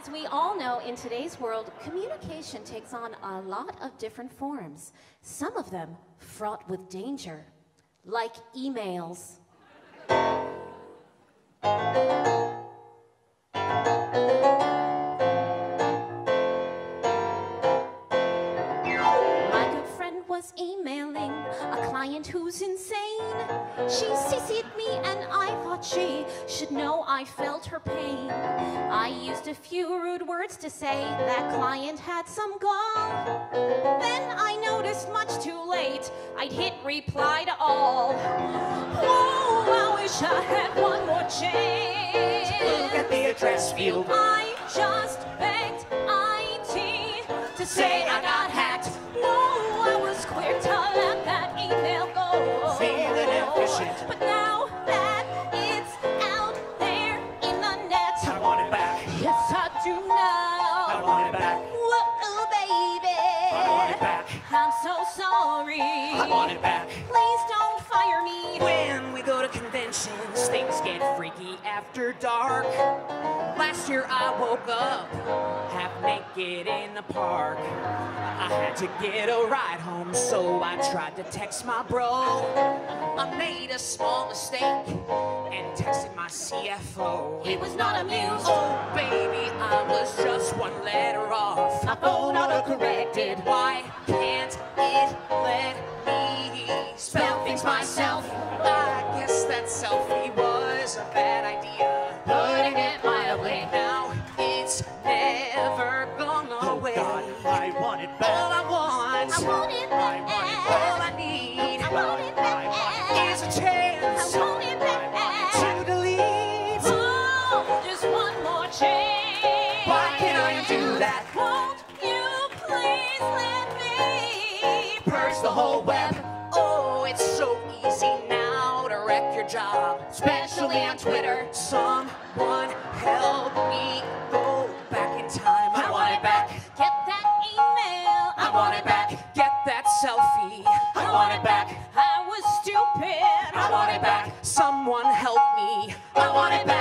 As we all know, in today's world, communication takes on a lot of different forms, some of them fraught with danger, like emails. My good friend was emailing a client who's insane. She CC'd me and I thought she should know I felt her pain. I used a few rude words to say that client had some gall. Then I noticed much too late I'd hit reply to all. Oh, I wish I had one more chance. Look at the address field. I just begged IT to say I got hacked. No, I was quick to let that email go. Feeling efficient. But now sorry. I want it back. Please don't fire me. When we go to conventions, things get freaky after dark. Last year I woke up half naked in the park. I had to get a ride home, so I tried to text my bro. I made a small mistake and texted my CFO. He was not amused. Oh, baby, I was just one letter off. Was a bad idea. Putting it mildly. Now it's never gone away. God, I want it back. All back. I want, I want it back. all I need I want it back. is a chance I want it back. to delete. Oh, just one more chance. Why can't I undo that? Won't you please let me Purge the whole web. Wreck your job, especially on Twitter. Someone help me go back in time. I want it back. Get that email. I want it back. Get that selfie. I want it back. I was stupid. I want it back. Someone help me. I want it back.